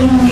Eldon!